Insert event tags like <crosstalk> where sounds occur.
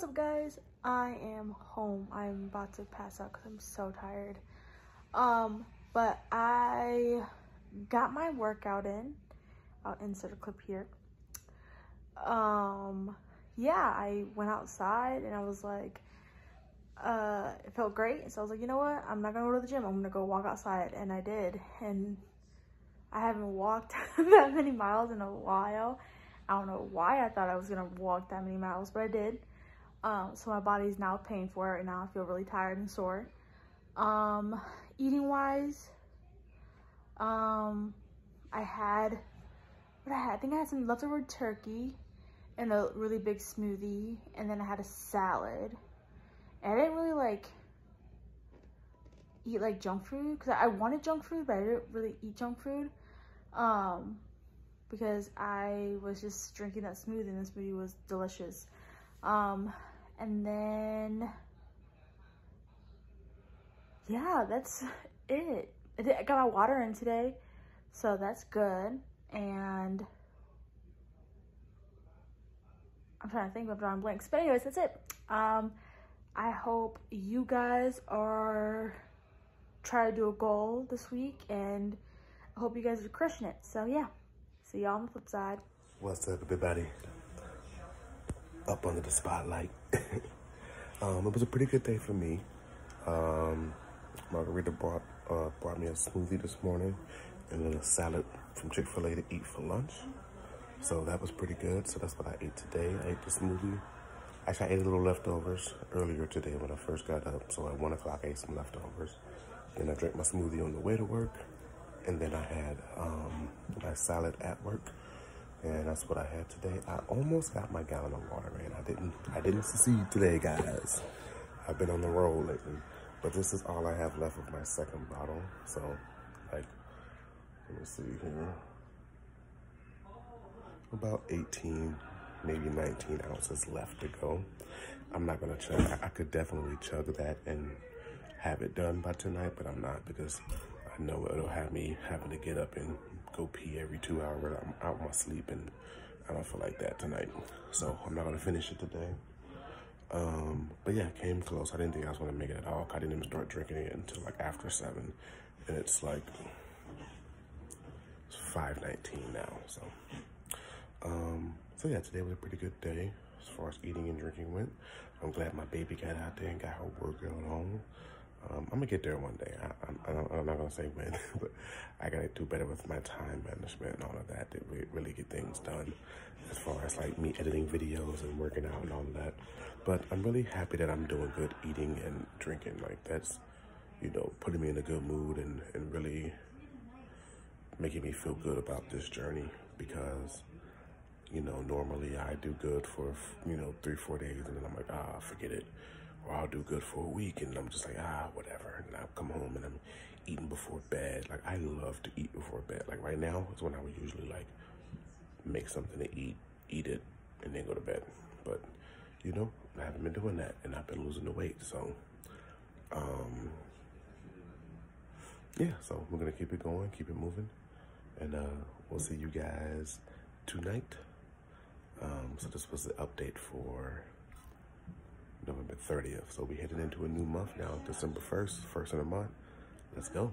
What's up guys? I am home. I'm about to pass out because I'm so tired. Um, but I got my workout in. I'll insert a clip here. Um, yeah, I went outside and I was like, uh, it felt great. So I was like, you know what? I'm not gonna go to the gym. I'm gonna go walk outside. And I did. And I haven't walked <laughs> that many miles in a while. I don't know why I thought I was gonna walk that many miles, but I did. Um, so my body's now paying for it and now I feel really tired and sore. Um, eating wise, um, I had, what I had, I think I had some leftover turkey and a really big smoothie and then I had a salad. And I didn't really like eat like junk food because I wanted junk food, but I didn't really eat junk food. Um, because I was just drinking that smoothie and the smoothie was delicious. Um, and then, yeah, that's it. I got my water in today, so that's good. And I'm trying to think of drawing blanks. But anyways, that's it. Um, I hope you guys are trying to do a goal this week and I hope you guys are crushing it. So yeah, see y'all on the flip side. What's up, everybody? Up under the spotlight. <laughs> um, it was a pretty good day for me. Um, Margarita brought uh, brought me a smoothie this morning and then a salad from Chick-fil-A to eat for lunch. So that was pretty good. So that's what I ate today. I ate the smoothie. Actually, I ate a little leftovers earlier today when I first got up. So at 1 o'clock, I ate some leftovers. Then I drank my smoothie on the way to work. And then I had um, my salad at work. And that's what I had today. I almost got my gallon of water, man. I didn't I didn't succeed today, guys. I've been on the roll lately. But this is all I have left of my second bottle. So, like, let me see here. About 18, maybe 19 ounces left to go. I'm not gonna chug. I, I could definitely chug that and have it done by tonight, but I'm not because I know it'll have me having to get up and go pee every two hours. I'm out my sleep and I don't feel like that tonight. So I'm not gonna finish it today. Um, but yeah, came close. I didn't think I was gonna make it at all. I didn't even start drinking it until like after seven. And it's like, it's 5.19 now, so. Um, so yeah, today was a pretty good day as far as eating and drinking went. I'm glad my baby got out there and got her workout on. Um, I'm gonna get there one day. I, am not gonna say when, <laughs> but I gotta do better with my time management and all of that to really get things done as far as like me editing videos and working out and all of that. But I'm really happy that I'm doing good eating and drinking. Like that's, you know, putting me in a good mood and, and really making me feel good about this journey because, you know, normally I do good for, you know, three, four days and then I'm like, ah, forget it or I'll do good for a week and I'm just like, ah, whatever. And I'll come home and I'm eating before bed. Like, I love to eat before bed. Like, right now is when I would usually, like, make something to eat, eat it, and then go to bed. But, you know, I haven't been doing that and I've been losing the weight. So, um, yeah, so we're going to keep it going, keep it moving. And uh, we'll see you guys tonight. Um, so this was the update for 30th. So we're heading into a new month now, December 1st, first of the month. Let's go.